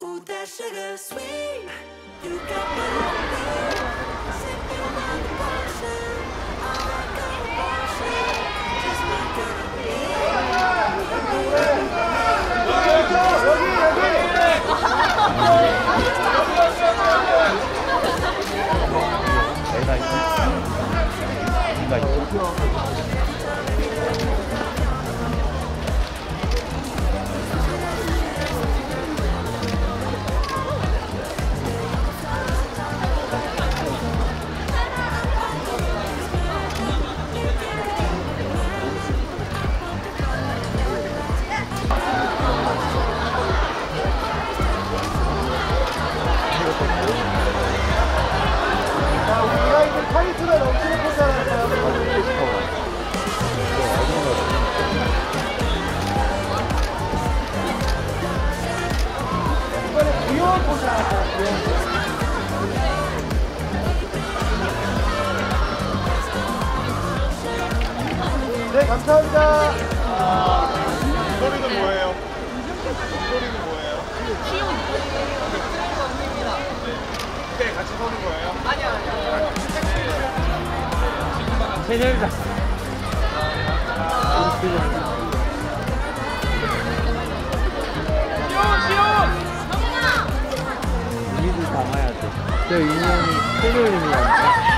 Ooh, that sugar sweet. You got me the potion. Got my kind of beer. 우리가 이제 카리스마 넘치는 포즈하는 이번에 귀여운 하나 귀여운. 네, 감사합니다. 소리는 뭐예요? 소리는 뭐예요? 채널다. 의미를 담아야 돼. 저 인연이 아니라.